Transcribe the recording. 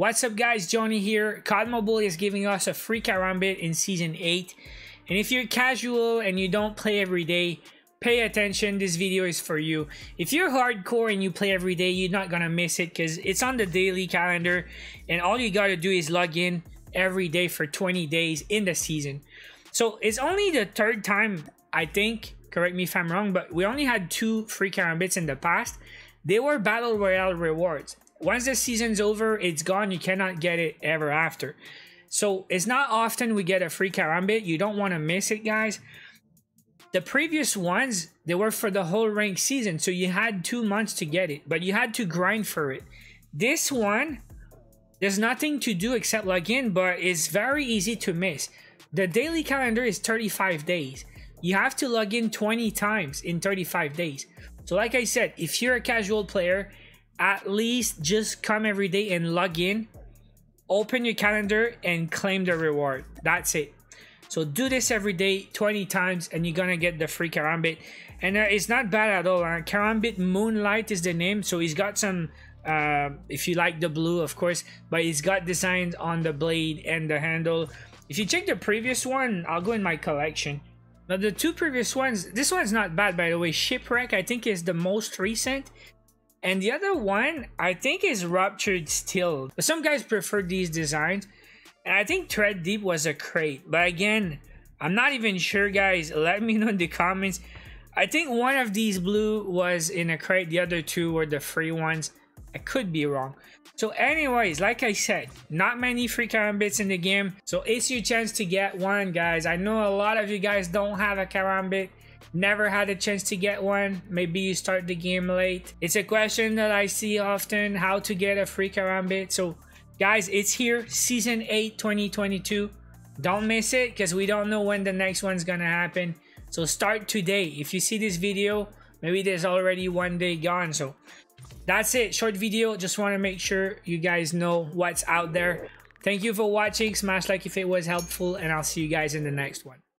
What's up guys, Johnny here. COD Mobile is giving us a free Karambit in Season 8. And if you're casual and you don't play every day, pay attention, this video is for you. If you're hardcore and you play every day, you're not gonna miss it because it's on the daily calendar and all you gotta do is log in every day for 20 days in the season. So it's only the third time, I think, correct me if I'm wrong, but we only had two free Karambits in the past. They were Battle Royale rewards. Once the season's over, it's gone. You cannot get it ever after. So it's not often we get a free Karambit. You don't want to miss it, guys. The previous ones, they were for the whole rank season. So you had two months to get it, but you had to grind for it. This one, there's nothing to do except log in, but it's very easy to miss. The daily calendar is 35 days. You have to log in 20 times in 35 days. So like I said, if you're a casual player, at least just come every day and log in, open your calendar and claim the reward. That's it. So do this every day 20 times and you're gonna get the free Karambit. And uh, it's not bad at all. Uh, Karambit Moonlight is the name. So he's got some, uh, if you like the blue, of course, but he's got designs on the blade and the handle. If you check the previous one, I'll go in my collection. Now the two previous ones, this one's not bad by the way. Shipwreck I think is the most recent. And the other one I think is Ruptured Steel. But some guys prefer these designs. And I think Tread Deep was a crate. But again, I'm not even sure guys. Let me know in the comments. I think one of these blue was in a crate. The other two were the free ones. I could be wrong. So anyways, like I said, not many free karambits in the game. So it's your chance to get one, guys. I know a lot of you guys don't have a karambit. Never had a chance to get one. Maybe you start the game late. It's a question that I see often, how to get a free karambit. So guys, it's here, Season 8 2022. Don't miss it because we don't know when the next one's gonna happen. So start today. If you see this video, maybe there's already one day gone. So that's it short video just want to make sure you guys know what's out there thank you for watching smash like if it was helpful and i'll see you guys in the next one